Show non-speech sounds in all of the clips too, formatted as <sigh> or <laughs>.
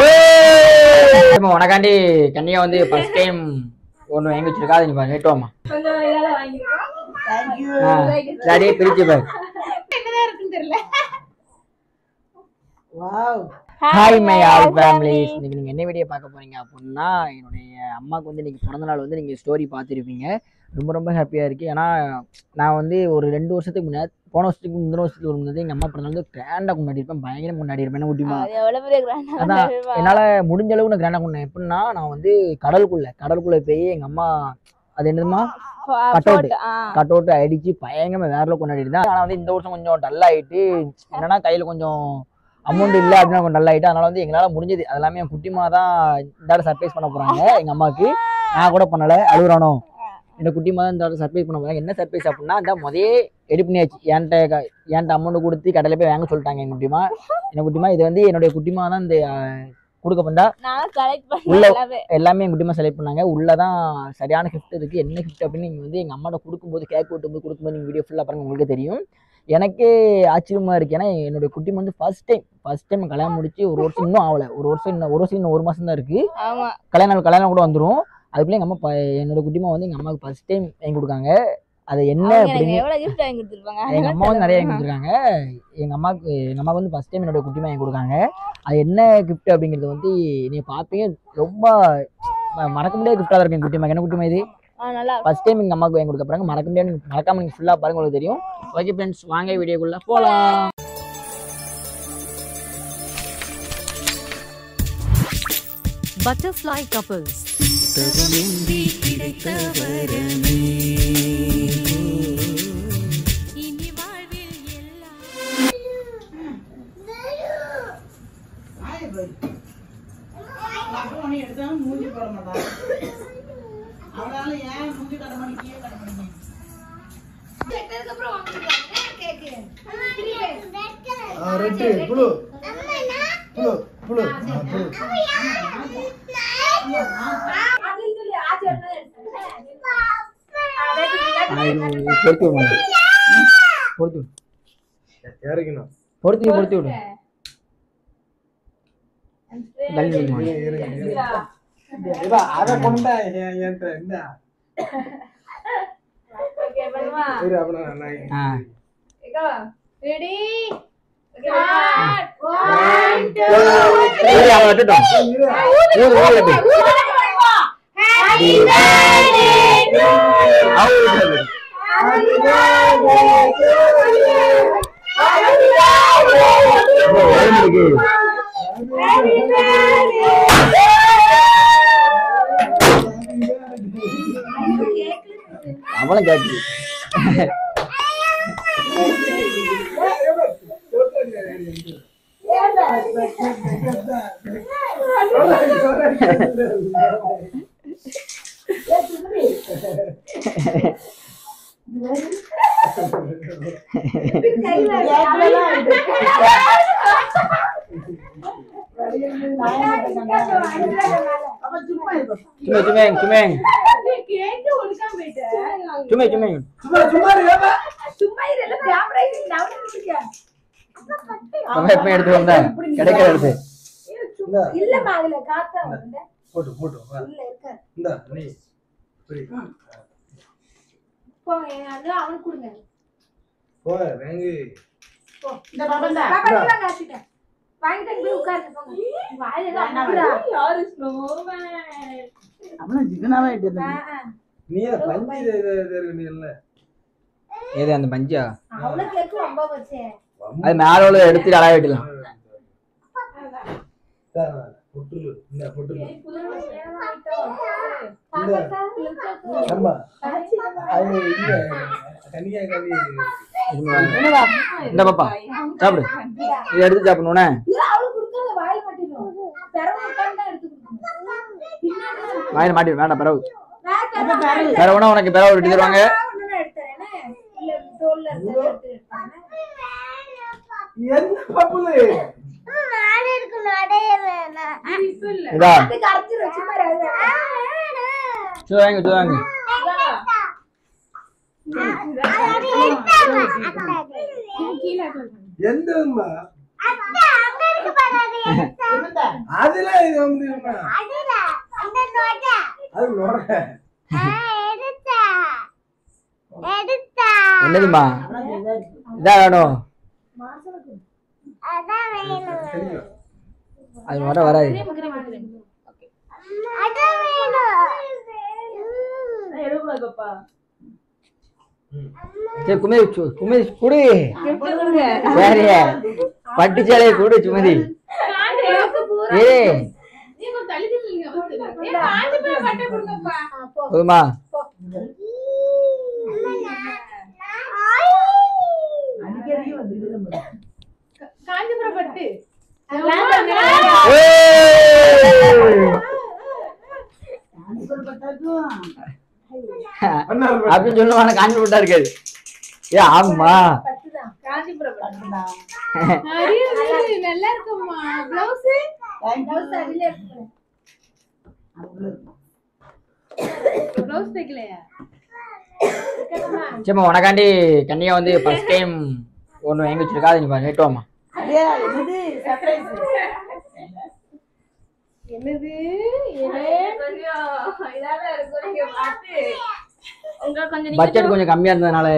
ஏய், உனக்காண்டி கன்னியா வந்து first time ஒண்ணு வாங்கி வச்சிருக்கா அதை நீ பாரு வாங்கிருக்கோம் சரியே பிரிச்சு பாரு. என்னதான் இருக்குன்னு தெரியல ஹாய் மை ஆல் ஃபேமிலிஸ் இன்னைக்கு நீங்க என்ன வீடியோ பார்க்க போறீங்க அப்படின்னா என்னுடைய அம்மாவுக்கு வந்து இன்னைக்கு பிறந்த நாள் வந்து நீங்க ஸ்டோரி பார்த்துருப்பீங்க. ரொம்ப ரொம்ப ஹாப்பியா இருக்கு. ஏன்னா நான் வந்து ஒரு ரெண்டு வருஷத்துக்கு முன்னாடி போன வருஷத்துக்கு முந்தின வருஷத்துக்கு ஒரு முன்னாடி எங்க அம்மா பிறந்த வந்து கிராண்டா கொண்டாடி இருப்பேன். பயங்கரம் கொண்டாடி இருப்பேன். ஆ அதான். என்னால முடிஞ்ச அளவு நான் கிராண்டா கொண்டேன் எப்படின்னா நான் வந்து கடலுக்குள்ள கடலுக்குள்ள போய் எங்க அம்மா அது என்னதுமா photo, ஆ. கட் அவுட் அடிச்சு பயங்கரமா வேற கொண்டாடி இருந்தேன். ஆனா வந்து இந்த வருஷம் கொஞ்சம் டல் ஆயிட்டு என்னன்னா கையில கொஞ்சம் அமௌண்ட் இல்ல அப்படின்னா கொஞ்சம் டல் ஆயிட்டு அதனால வந்து எங்களால முடிஞ்சது. அது எல்லாமே என் குட்டிமா தான் இந்த சர்ப்ரைஸ் பண்ண போறாங்க எங்க அம்மாவுக்கு. நான் கூட பண்ணல. அழுகுறானோ? இந்த குட்டிமா தான் இந்த சர்ப்ரைஸ் பண்ண போறாங்க என்ன சர்ப்ரைஸ் அப்படின்னா இந்த முதலே ரெடி பண்ணியாச்சு. என்கிட்ட என்கிட்ட அமௌண்ட் கொடுத்து கடையில போய் வாங்க சொல்லிட்டாங்க எங்க குட்டிமா. என் குட்டிமா இது வந்து என்னுடைய குட்டிமா தான் இந்த கொடுக்க பண்ணா உள்ள- எல்லாமே. என் குட்டிமா செலக்ட் பண்ணாங்க. உள்ளதான் சரியான கிஃப்ட் இருக்கு. என்ன கிஃப்ட் அப்படின்னு நீங்க வந்து எங்க அம்மாட்ட கொடுக்கும்போது கேக் வெட்டும்போது கொடுக்கும்போது நீங்க வீடியோ ஃபுல்லா பாருங்க உங்களுக்கு தெரியும். எனக்கே ஆச்சரியமா இருக்கு. ஏன்னா என்னுடைய குட்டிமா வந்து ஃபர்ஸ்ட் டைம் ஃபர்ஸ்ட் டைம் கல்யாணம் முடிச்சு ஒரு வருஷம் இன்னும் ஆகல. ஒரு வருஷம் இன்னும் ஒரு வருஷம் இன்னும் ஒரு மாசம் தான் இருக்கு. ஆமா. கல்யாணம் கல்யாணம் கூட வந்துரும். அதுக்குள்ள எங்க அம்மா என்னோட குட்டிமா வந்து எங்க அம்மாவுக்கு ஃபர்ஸ்ட் டைம் வாங்கி கொடுக்காங்க. அது என்ன அப்படின்னு எவ்வளவு gift வாங்கி கொடுத்திருப்பாங்க? எங்க அம்மா வந்து நிறைய வாங்கி கொடுத்துருக்காங்க எங்க அம்மாவுக்கு எங்க அம்மாவுக்கு வந்து ஃபர்ஸ்ட் டைம் என்னோட குட்டிமா வாங்கி கொடுக்காங்க. அது என்ன கிஃப்ட் அப்படிங்கிறது வந்து நீ பார்ப்பீங்க ரொம்ப மறக்க முடியாத கிஃப்டாக இருக்கு என் குட்டிமா என்ன குட்டிமா இது? ஆ, நல்லா இருக்கு. ஃபர்ஸ்ட் டைம் எங்க அம்மாவுக்கு வாங்கி கொடுக்க போறாங்க. மறக்க முடியாது மறக்காம நீங்க ஃபுல்லா பாருங்க உங்களுக்கு தெரியும். ஓகே ஃப்ரெண்ட்ஸ் வாங்க வீடியோக்குள்ள போலாம். Butterfly couples. இனி வாழ்வில் எல்லாம் மணி எடுத்தாலும் மூஞ்சி போட மாட்டான் அவனால ஏன் மூஞ்சி கடை மணி கீழே கடை மணி ரெட்டு புழு. புழு புழு. புழு. பொறுத்து விடுங்க பொறுத்து விடு. இறக்கணும் பொறுத்து விடு, விட்டுட்டோம் ஊரு ஊரு போய் Happy birthday to you. அவன் விட்டுறது. Happy birthday to you. Happy birthday to bro, உடம்பு இருக்கு. Happy birthday. அவளும் கேட்குது அப்ப சும்மா. சும்மா சும்மா சும்மா சும்மா சும்மா சும்மா சும்மா இரு, ஏப்பா. சும்மா இரு எல்லாம் கேமரா நவனிட்டு அவன் எப்ப எடுத்து வந்த கிடைக்கிற எடுத்து இந்தா, இல்லம்மா அதுல காத்தா வந்து போட்டு போட்டு. உள்ள இருக்க இந்தா, நீ இப்படி. போங்க அது அவனுக்கு கொடுங்க. போ, வாங்கு. போ இந்த பாப்பா பாப்பா காசிட்டேன் வாங்கிட்டு போய் உட்காருங்க போங்க. வாயில ஏதோ அமுக்குறா. யாரு ஸ்னோமேன் அவனும் சிக்கனாவே ஆயிட்டு நீ ஏன் பஞ்சு இது- இது- இது இருக்கு நீ இல்ல? ஏது அந்த பஞ்சா? அவ்வளவு கேக்கு ரொம்ப வச்சே அது மேல உள்ள எடுத்து அழகா வெட்டலாம் பொட்டுலு. இந்தா, பொட்டுலு. இந்த பாப்பா. சாப்பிடு. இதை எடுத்து சாப்பிடணும்னே. வாயில மாட்டிடு வேண்டாம் பிறகு ஒண்ணா உனக்கு பிறகு விட்டு தருவாங்க. என்ன? இதா வாங்க வாங்க எந்த? <laughs> அதுல வந்து? அது. என்னதுமா. இதான் வேணும். தெரியும். அது வர வராது. சரி குமரி சு- குமரி குடு. சரி பட்டு சேலையை குடு சுமதி. ஏ. போதுமா? அப்படின்னு சொல்லுவாங்க காஞ்சி போட்டா இருக்காது. ஏ ஆமா. சரிம்மா உனக்காண்டி கன்னியா வந்து ஃபர்ஸ்ட் டைம் ஒன்று வாங்கி வச்சிருக்கா? அது நீ கேட்டுவாமா என்னது? பட்ஜெட் கொஞ்சம் கம்மியா இருந்ததுனால.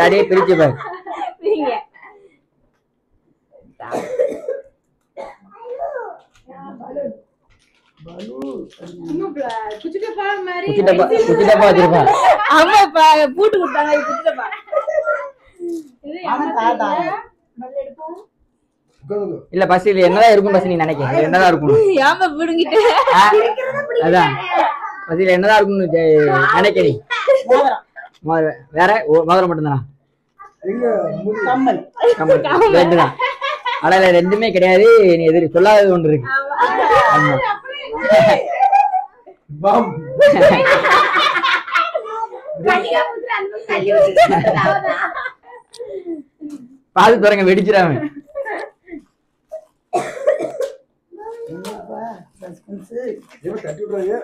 அப்படியே பிரிச்சு பாரு. பூட்டு கொடுத்தாங்க. இல்ல பஸ் இது என்னதான் இருக்கும் பஸ் நீ நினைக்க. இது என்னதான் இருக்கும் ஏமா பிடுங்கிட்டு? அதான். இதுல என்னதான் இருக்கும்னு ஜெ- நினைக்க நீ மோதிரம். மோதிரம். வேற ஓ, மோதிரம் மட்டும்தானா எங்க முடி? கம்மல் கம்மல் ரெண்டு தான் ஆனா இதுல ரெண்டுமே கிடையாது நீ எதிரி சொல்லாதது ஒன்று இருக்கு. பாது துறங்க வெடிச்சிடாம தட்டி விட்றாங்க?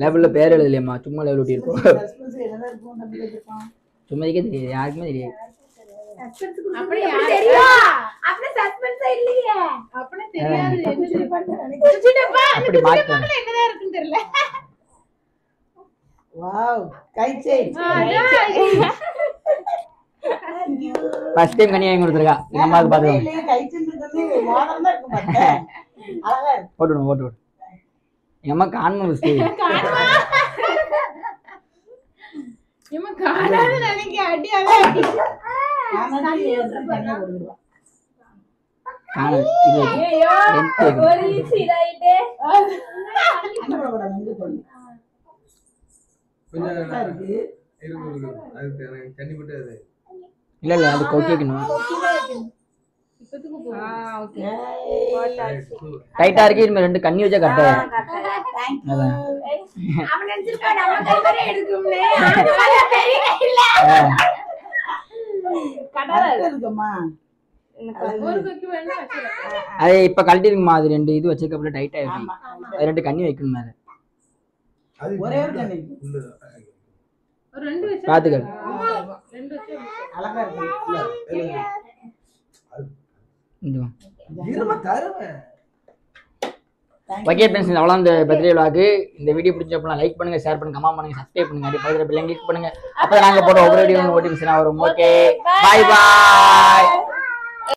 லேபிள்ல பேர் எழுதலையம்மா. சும்மா லேபிள் ஒட்டி இருக்கும்? வச்சிருக்கோம். சும்மாதிக்கே தெரியாது. யாருக்குமே தெரியாது. அப்படி இருக்குன்னு தெரியல. ஃபர்ஸ்ட் டைம் கனி வாங்கி கொடுத்துருக்கா. எங்க அம்மாவுக்கு பாத்துக்கோங்க இருக்கு. போட்டு விடுங்க அம்மா காணணும் ஃபர்ஸ்ட் இம்மா காணாத நினைக்க அடி அடி. இல்ல இல்ல அது கொக்கி வைக்கணும். Yay. டைட்டா இருக்கு இனிமே ரெண்டு கண்ணி வச்சா கரெக்டா வரும். Thank you. அதான். அவன் நினைச்சிருக்கா நம்ம கை வரை எடுக்கும்னே. அது இப்ப கழட்டிருக்குமா அது ரெண்டு இது இருக்கு. ஆமா. அது ரெண்டு கண்ணி வைக்கணும் மேல. ஒரே ஒரு கண்ணு. உள்ளதா? ஒரு ரெண்டு வச்சு பாத்துக்க. ரெண்டு வச்சு அழகா இருக்கு. இந்த ஓகே ஃப்ரெண்ட்ஸ் அவ்வளோ இந்த பர்த்டே விளாக்கு இந்த வீடியோ பிடிச்சப்பலாம் லைக் பண்ணுங்க ஷேர் பண்ணுங்க கமெண்ட் பண்ணுங்க சப்ஸ்கிரைப் பண்ணுங்க அப்படியே பக்கத்துல பிள்ளைங்க கிளிக் பண்ணுங்க. அப்போ நாங்க போடுற ஒவ்வொரு வீடியோ நோட்டிஃபிகேஷன் வரும். Okay bye bye